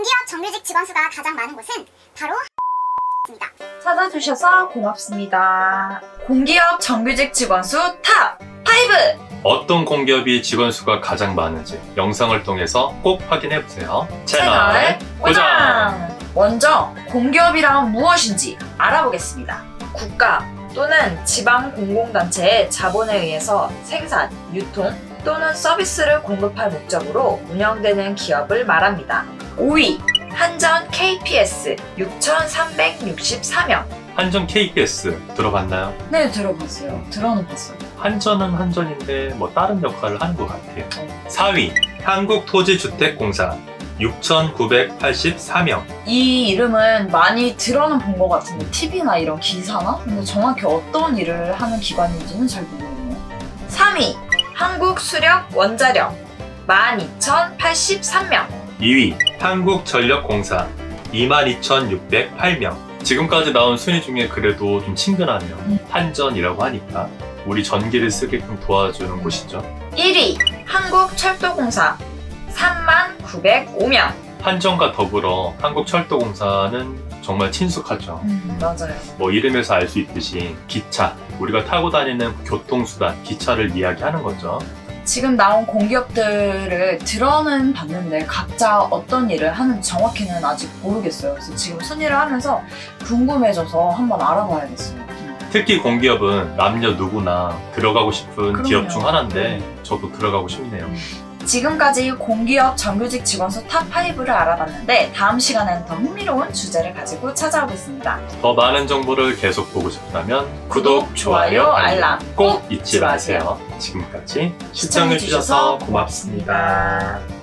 공기업 정규직 직원 수가 가장 많은 곳은 바로 입니다. 찾아주셔서 고맙습니다. 공기업 정규직 직원 수 top 5! 어떤 공기업이 직원 수가 가장 많은지 영상을 통해서 꼭 확인해 보세요. 채널 고정! 먼저 공기업이란 무엇인지 알아보겠습니다. 국가 또는 지방 공공단체의 자본에 의해서 생산, 유통 또는 서비스를 공급할 목적으로 운영되는 기업을 말합니다. 5위 한전 KPS 6,364명 한전 KPS 들어봤나요? 네 들어봤어요. 들어는 봤어요. 한전은 한전인데 뭐 다른 역할을 하는 것 같아요. 4위 한국토지주택공사 6,984명 이 이름은 많이 들어는 본 것 같은데 TV나 이런 기사나? 근데 정확히 어떤 일을 하는 기관인지는 잘 모르겠네요 3위 한국수력원자력 12,083명 2위 한국전력공사 22,608명 지금까지 나온 순위 중에 그래도 좀 친근하네요. 음. 한전이라고 하니까 우리 전기를 쓰게끔 도와주는 곳이죠. 1위 한국철도공사 3905명 한전과 더불어 한국철도공사는 정말 친숙하죠. 음, 맞아요 뭐 이름에서 알 수 있듯이 기차, 우리가 타고 다니는 교통수단, 기차를 이야기하는 거죠. 지금 나온 공기업들을 들어는 봤는데 각자 어떤 일을 하는지 정확히는 아직 모르겠어요 그래서 지금 순위를 하면서 궁금해져서 한번 알아봐야겠어요 음. 특히 공기업은 남녀 누구나 들어가고 싶은 그럼요. 기업 중 하나인데 저도 들어가고 싶네요. 지금까지 공기업 정규직 직원수 탑5를 알아봤는데 다음 시간엔 더 흥미로운 주제를 가지고 찾아오겠습니다. 더 많은 정보를 계속 보고 싶다면 구독, 좋아요, 알람 꼭 잊지 마세요. 지금까지 시청해주셔서 고맙습니다.